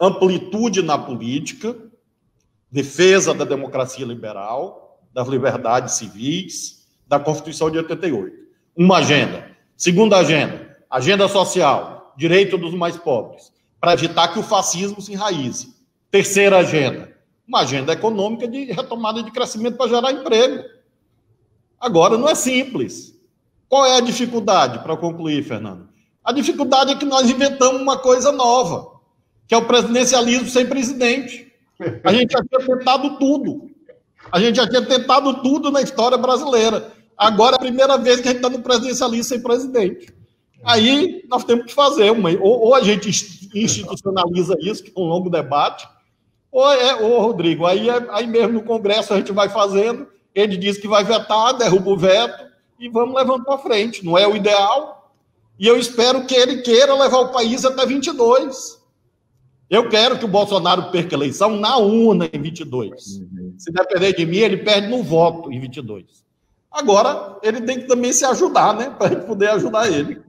amplitude na política, defesa da democracia liberal, das liberdades civis, da Constituição de 88. Uma agenda. Segunda agenda, agenda social, direito dos mais pobres, para evitar que o fascismo se enraize. Terceira agenda, uma agenda econômica de retomada de crescimento para gerar emprego. Agora, não é simples. Qual é a dificuldade, para concluir, Fernando? A dificuldade é que nós inventamos uma coisa nova, que é o presidencialismo sem presidente. A gente já tinha tentado tudo. A gente já tinha tentado tudo na história brasileira. Agora é a primeira vez que a gente está no presidencialismo sem presidente. Aí nós temos que fazer uma. Ou, ou a gente institucionaliza isso, que é um longo debate, ou, é, ou Rodrigo, aí, é, aí mesmo no Congresso a gente vai fazendo, ele diz que vai vetar, derruba o veto e vamos levando para frente. Não é o ideal, e eu espero que ele queira levar o país até 22. Eu quero que o Bolsonaro perca a eleição na urna em 22. Uhum. Se depender de mim, ele perde no voto em 22. Agora, ele tem que também se ajudar, né? Para a gente poder ajudar ele.